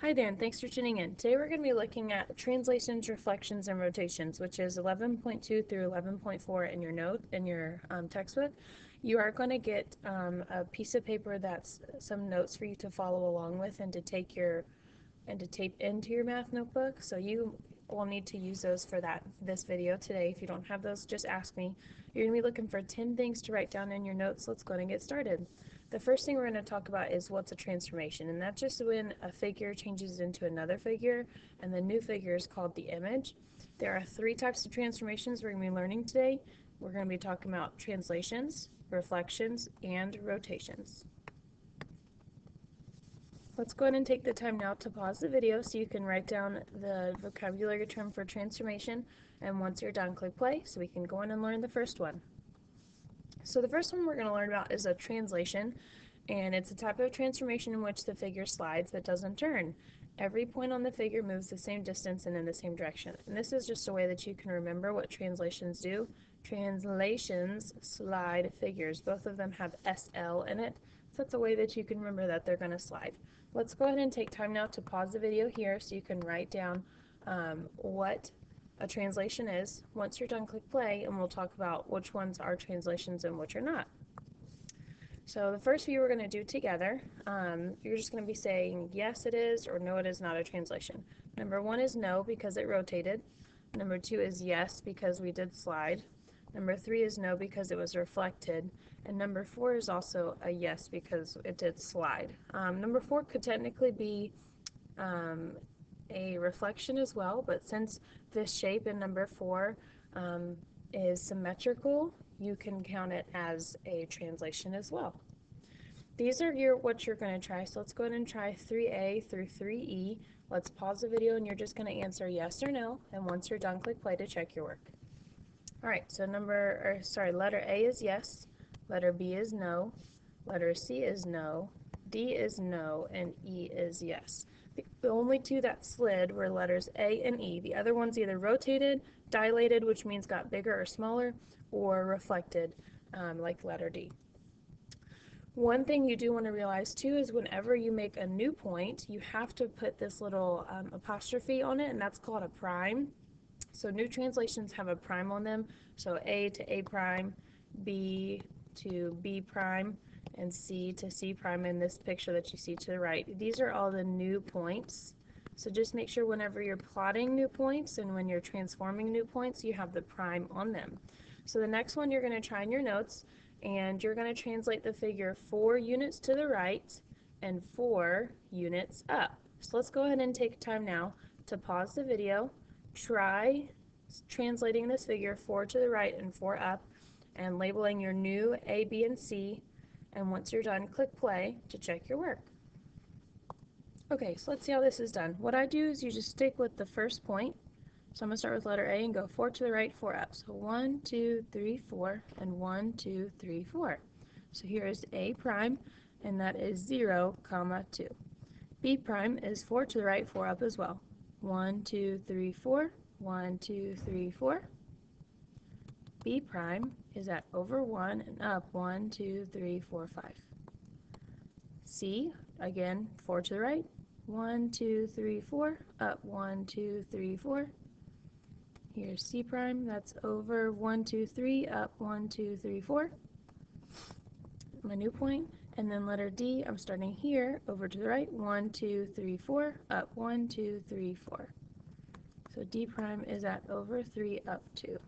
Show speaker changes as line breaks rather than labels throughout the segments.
Hi there, and thanks for tuning in. Today we're going to be looking at translations, reflections, and rotations, which is 11.2 through 11.4 in your note in your um, textbook. You are going to get um, a piece of paper that's some notes for you to follow along with and to take your and to tape into your math notebook. So you will need to use those for that this video today. If you don't have those, just ask me. You're going to be looking for 10 things to write down in your notes. Let's go ahead and get started. The first thing we're going to talk about is what's a transformation, and that's just when a figure changes into another figure, and the new figure is called the image. There are three types of transformations we're going to be learning today. We're going to be talking about translations, reflections, and rotations. Let's go ahead and take the time now to pause the video so you can write down the vocabulary term for transformation, and once you're done, click play so we can go in and learn the first one. So the first one we're going to learn about is a translation, and it's a type of transformation in which the figure slides but doesn't turn. Every point on the figure moves the same distance and in the same direction. And this is just a way that you can remember what translations do. Translations slide figures. Both of them have SL in it, so that's a way that you can remember that they're going to slide. Let's go ahead and take time now to pause the video here so you can write down um, what a translation is. Once you're done, click play and we'll talk about which ones are translations and which are not. So the first few we're going to do together, um, you're just going to be saying yes it is or no it is not a translation. Number one is no because it rotated. Number two is yes because we did slide. Number three is no because it was reflected. And number four is also a yes because it did slide. Um, number four could technically be um, a reflection as well, but since this shape in number four um, is symmetrical, you can count it as a translation as well. These are your what you're going to try. So let's go ahead and try 3A through 3E. Let's pause the video and you're just going to answer yes or no. And once you're done, click play to check your work. All right, so number, or sorry, letter A is yes, letter B is no, letter C is no, D is no, and E is yes. The only two that slid were letters A and E. The other ones either rotated, dilated, which means got bigger or smaller, or reflected, um, like letter D. One thing you do want to realize too is whenever you make a new point, you have to put this little um, apostrophe on it, and that's called a prime. So new translations have a prime on them. So A to A prime, B to B prime, and C to C prime in this picture that you see to the right. These are all the new points. So just make sure whenever you're plotting new points and when you're transforming new points, you have the prime on them. So the next one you're going to try in your notes, and you're going to translate the figure 4 units to the right and 4 units up. So let's go ahead and take time now to pause the video, try translating this figure 4 to the right and 4 up, and labeling your new A, B, and C and once you're done, click play to check your work. Okay, so let's see how this is done. What I do is you just stick with the first point. So I'm to start with letter A and go 4 to the right, 4 up. So 1, 2, 3, 4, and 1, 2, 3, 4. So here is A prime, and that is 0, comma 2. B prime is 4 to the right, 4 up as well. 1, 2, 3, 4, 1, 2, 3, 4. B prime is at over 1 and up 1, 2, 3, 4, 5. C, again, 4 to the right. 1, 2, 3, 4, up 1, 2, 3, 4. Here's C prime, that's over 1, 2, 3, up 1, 2, 3, 4. My new point. And then letter D, I'm starting here, over to the right, 1, 2, 3, 4, up 1, 2, 3, 4. So D prime is at over 3, up 2.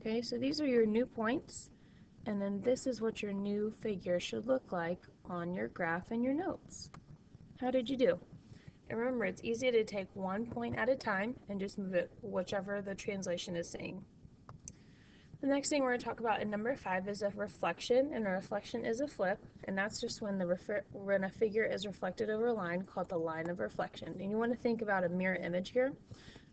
Okay, so these are your new points, and then this is what your new figure should look like on your graph and your notes. How did you do? And remember, it's easy to take one point at a time and just move it whichever the translation is saying. The next thing we're going to talk about in number five is a reflection, and a reflection is a flip, and that's just when the when a figure is reflected over a line called the line of reflection. And you want to think about a mirror image here.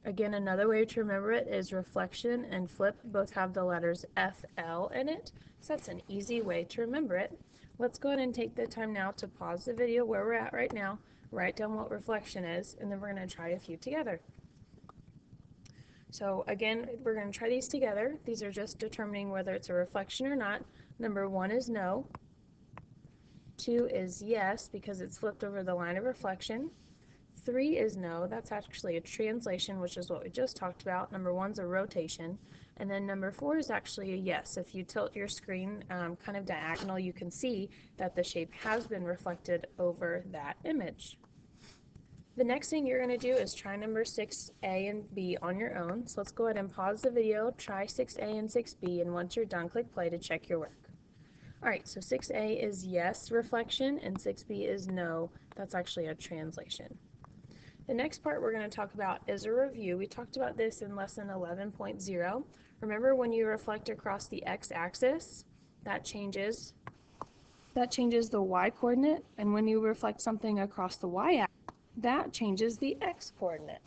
Again, another way to remember it is reflection and flip both have the letters FL in it, so that's an easy way to remember it. Let's go ahead and take the time now to pause the video where we're at right now, write down what reflection is, and then we're going to try a few together. So again, we're going to try these together. These are just determining whether it's a reflection or not. Number one is no. Two is yes, because it's flipped over the line of reflection. three is no. That's actually a translation, which is what we just talked about. Number one's a rotation. And then number four is actually a yes. If you tilt your screen um, kind of diagonal, you can see that the shape has been reflected over that image. The next thing you're going to do is try number 6A and B on your own. So let's go ahead and pause the video, try 6A and 6B, and once you're done, click play to check your work. Alright, so 6A is yes reflection, and 6B is no. That's actually a translation. The next part we're going to talk about is a review. We talked about this in lesson 11.0. Remember when you reflect across the x-axis, that changes that changes the y-coordinate, and when you reflect something across the y-axis, that changes the x-coordinate.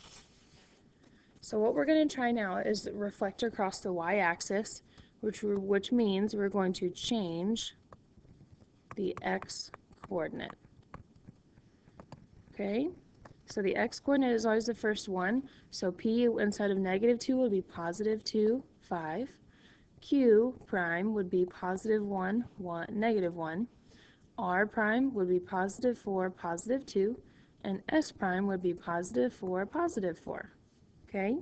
So what we're going to try now is reflect across the y-axis, which, which means we're going to change the x-coordinate. Okay, so the x-coordinate is always the first one. So p instead of negative 2 would be positive 2, 5. q prime would be positive 1, 1, negative 1. r prime would be positive 4, positive 2 and s prime would be positive 4, positive 4. Okay?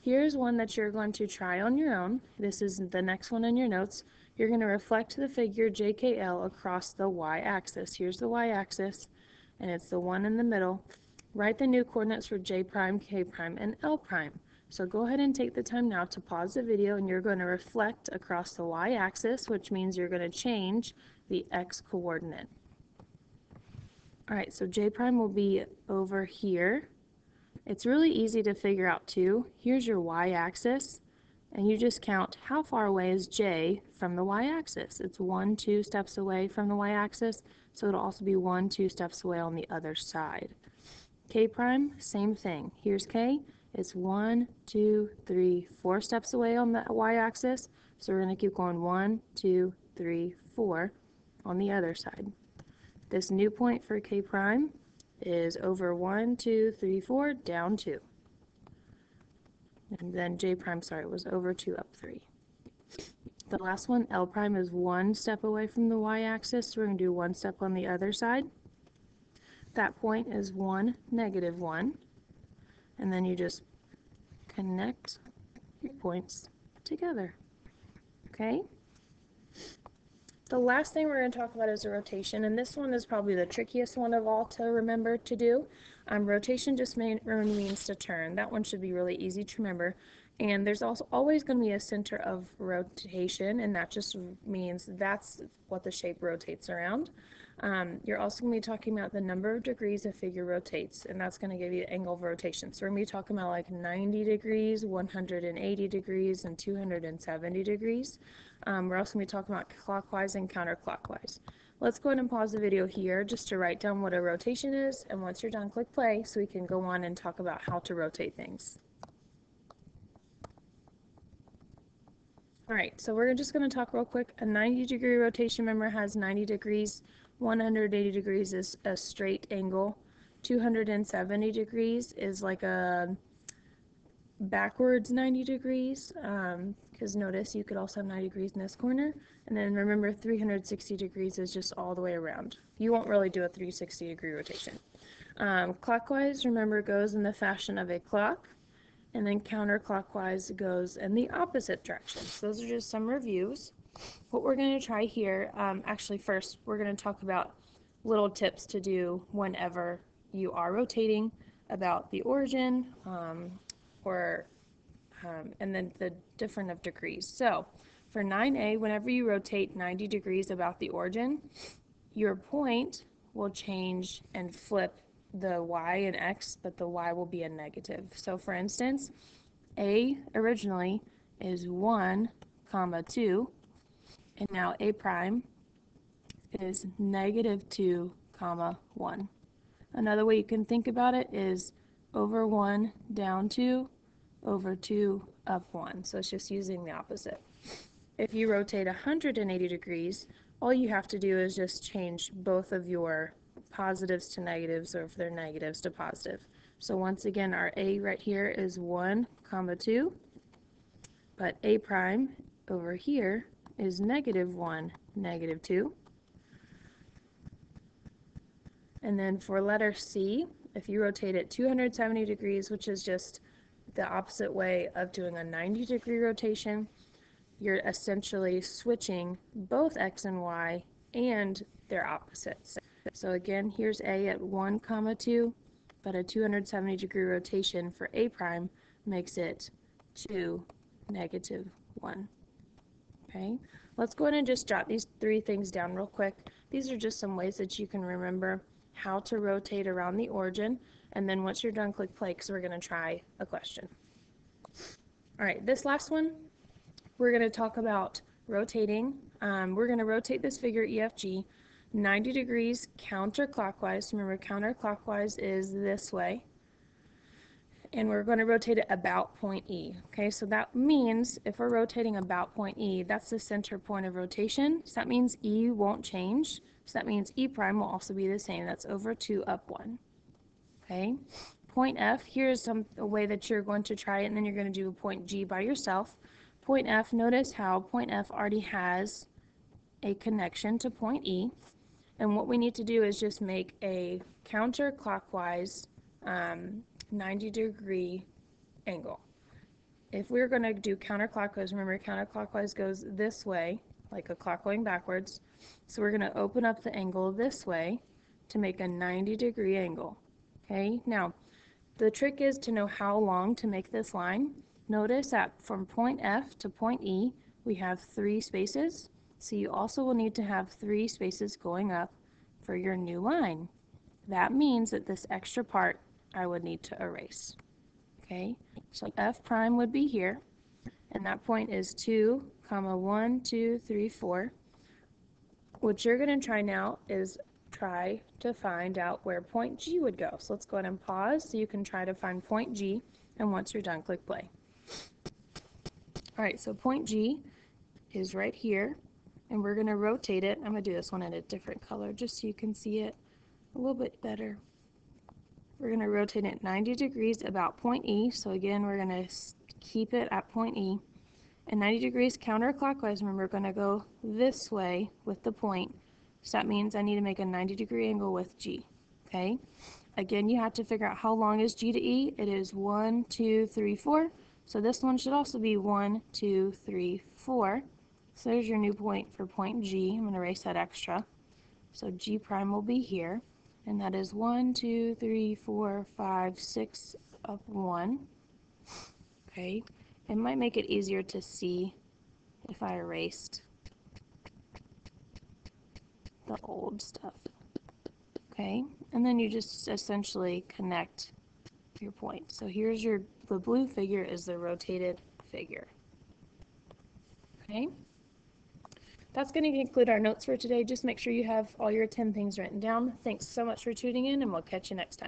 Here's one that you're going to try on your own. This is the next one in your notes. You're going to reflect the figure JKL across the y-axis. Here's the y-axis, and it's the one in the middle. Write the new coordinates for J prime, K prime, and L prime. So go ahead and take the time now to pause the video and you're going to reflect across the y-axis, which means you're going to change the x-coordinate. Alright, so j prime will be over here. It's really easy to figure out too. Here's your y-axis, and you just count how far away is j from the y-axis. It's one, two steps away from the y-axis, so it'll also be one, two steps away on the other side. k prime, same thing. Here's k. It's one, two, three, four steps away on the y-axis, so we're going to keep going one, two, three, four on the other side. This new point for k prime is over 1, 2, 3, 4, down 2. And then j prime, sorry, was over 2, up 3. The last one, L prime, is one step away from the y-axis. So we're going to do one step on the other side. That point is 1, negative 1. And then you just connect your points together. Okay? The last thing we're going to talk about is a rotation, and this one is probably the trickiest one of all to remember to do. Um, rotation just means to turn. That one should be really easy to remember. And there's also always going to be a center of rotation, and that just means that's what the shape rotates around. Um, you're also going to be talking about the number of degrees a figure rotates, and that's going to give you angle of rotation. So we're going to be talking about like 90 degrees, 180 degrees, and 270 degrees. Um, we're also going to be talking about clockwise and counterclockwise. Let's go ahead and pause the video here just to write down what a rotation is, and once you're done, click play so we can go on and talk about how to rotate things. Alright, so we're just going to talk real quick. A 90 degree rotation, remember, has 90 degrees. 180 degrees is a straight angle. 270 degrees is like a backwards 90 degrees because um, notice you could also have 90 degrees in this corner. And then remember 360 degrees is just all the way around. You won't really do a 360 degree rotation. Um, clockwise remember goes in the fashion of a clock and then counterclockwise goes in the opposite direction so those are just some reviews what we're going to try here, um, actually first, we're going to talk about little tips to do whenever you are rotating about the origin um, or um, and then the different of degrees. So for 9a, whenever you rotate 90 degrees about the origin, your point will change and flip the y and x, but the y will be a negative. So for instance, a originally is 1 comma 2 and now a prime is negative 2 comma 1. Another way you can think about it is over 1 down 2 over 2 up 1. So it's just using the opposite. If you rotate 180 degrees, all you have to do is just change both of your positives to negatives or if they're negatives to positive. So once again, our a right here is 1 comma 2, but a prime over here is negative 1, negative 2. And then for letter C, if you rotate it 270 degrees, which is just the opposite way of doing a 90 degree rotation, you're essentially switching both x and y and their opposites. So again, here's a at 1 comma 2, but a 270 degree rotation for a prime makes it 2, negative 1. Okay, let's go ahead and just jot these three things down real quick. These are just some ways that you can remember how to rotate around the origin, and then once you're done, click play because we're going to try a question. All right, this last one, we're going to talk about rotating. Um, we're going to rotate this figure EFG 90 degrees counterclockwise. Remember, counterclockwise is this way. And we're going to rotate it about point E. Okay, so that means if we're rotating about point E, that's the center point of rotation. So that means E won't change. So that means E prime will also be the same. That's over 2 up 1. Okay, point F, here's some a way that you're going to try it, and then you're going to do a point G by yourself. Point F, notice how point F already has a connection to point E. And what we need to do is just make a counterclockwise um, 90 degree angle. If we're going to do counterclockwise, remember counterclockwise goes this way, like a clock going backwards. So we're going to open up the angle this way to make a 90 degree angle. Okay, now the trick is to know how long to make this line. Notice that from point F to point E, we have three spaces. So you also will need to have three spaces going up for your new line. That means that this extra part I would need to erase. Okay, so F prime would be here, and that point is 2, comma 1, 2, 3, 4. What you're going to try now is try to find out where point G would go. So let's go ahead and pause so you can try to find point G, and once you're done, click play. Alright, so point G is right here, and we're going to rotate it. I'm going to do this one in a different color just so you can see it a little bit better. We're going to rotate it 90 degrees about point E. So again, we're going to keep it at point E. And 90 degrees counterclockwise, remember, we're going to go this way with the point. So that means I need to make a 90 degree angle with G. Okay? Again, you have to figure out how long is G to E. It is 1, 2, 3, 4. So this one should also be 1, 2, 3, 4. So there's your new point for point G. I'm going to erase that extra. So G prime will be here. And that is 1, 2, 3, 4, 5, 6 up 1. Okay. It might make it easier to see if I erased the old stuff. Okay. And then you just essentially connect your point. So here's your, the blue figure is the rotated figure. Okay. That's going to conclude our notes for today. Just make sure you have all your 10 things written down. Thanks so much for tuning in, and we'll catch you next time.